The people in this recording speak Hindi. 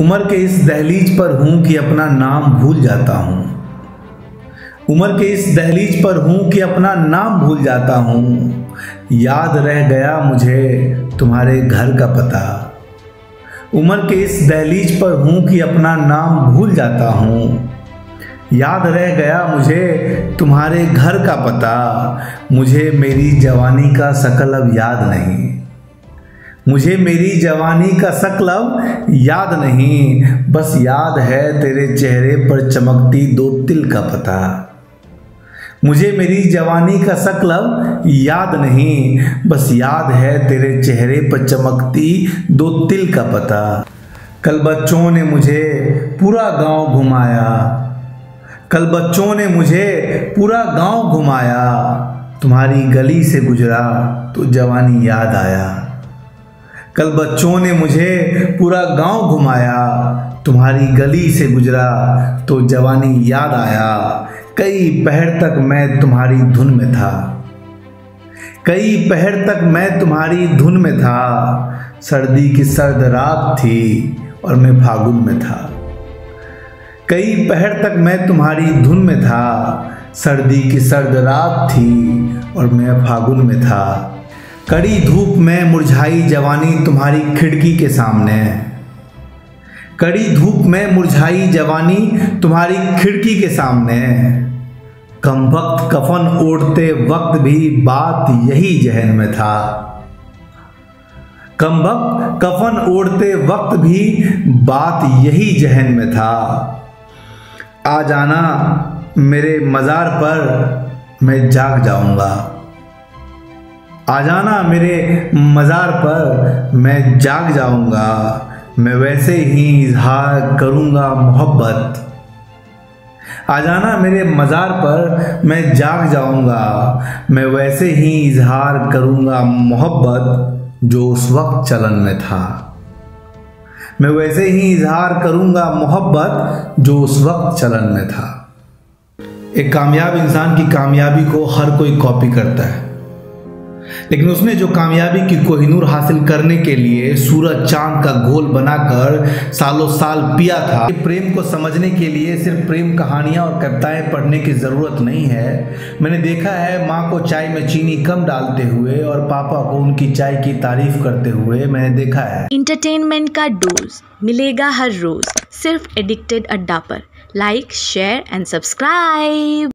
उम्र के इस दहलीज पर हूँ कि अपना नाम भूल जाता हूँ। उम्र के इस दहलीज पर हूँ कि अपना नाम भूल जाता हूँ। याद रह गया मुझे तुम्हारे घर का पता। उम्र के इस दहलीज पर हूँ कि अपना नाम भूल जाता हूँ। याद रह गया मुझे तुम्हारे घर का पता। मुझे मेरी जवानी का शकल अब याद नहीं। मुझे मेरी जवानी का अब याद नहीं। बस याद है तेरे चेहरे पर चमकती दो तिल का पता। मुझे मेरी जवानी का अब याद नहीं। बस याद है तेरे चेहरे पर चमकती दो तिल का पता। कल बच्चों ने मुझे पूरा गाँव घुमाया। कल बच्चों ने मुझे पूरा गाँव घुमाया। तुम्हारी गली से गुजरा तो जवानी याद आया। कल बच्चों ने मुझे पूरा गाँव घुमाया, तुम्हारी गली से गुजरा तो जवानी याद आया। कई पहर तक मैं तुम्हारी धुन में था। कई पहर तक मैं तुम्हारी धुन में था। सर्दी की सर्द रात थी और मैं फागुन में था। कई पहर तक मैं तुम्हारी धुन में था। सर्दी की सर्द रात थी और मैं फागुन में था। कड़ी धूप में मुरझाई जवानी तुम्हारी खिड़की के सामने। कड़ी धूप में मुरझाई जवानी तुम्हारी खिड़की के सामने। कम वक्त कफन ओढ़ते वक्त भी बात यही जहन में था। कम वक्त कफन ओढ़ते वक्त भी बात यही जहन में था। आ जाना मेरे मज़ार पर, मैं जाग जाऊँगा। आ जाना मेरे मज़ार पर, मैं जाग जाऊँगा, मैं वैसे ही इजहार करूँगा मोहब्बत। आ जाना मेरे मज़ार पर, मैं जाग जाऊँगा, मैं वैसे ही इजहार करूँगा मोहब्बत जो उस वक्त चलन में था। मैं वैसे ही इजहार करूँगा मोहब्बत जो उस वक्त चलन में था। एक कामयाब इंसान की कामयाबी को हर कोई कॉपी करता है। लेकिन उसने जो कामयाबी की कोहिनूर हासिल करने के लिए सूरज, चाँद का घोल बनाकर सालों साल पिया था प्रेम को समझने के लिए सिर्फ़ प्रेम कहानियाँ और कविताएँ पढ़ने की ज़रूरत नहीं है। मैंने देखा है, माँ को चाय में चीनी कम डालते हुए और पापा को उनकी चाय की तारीफ़ करते हुए मैंने देखा है। इंटरटेनमेंट का डोज मिलेगा हर रोज, सिर्फ़ एडिक्टेड अड्डा पर। Like share and subscribe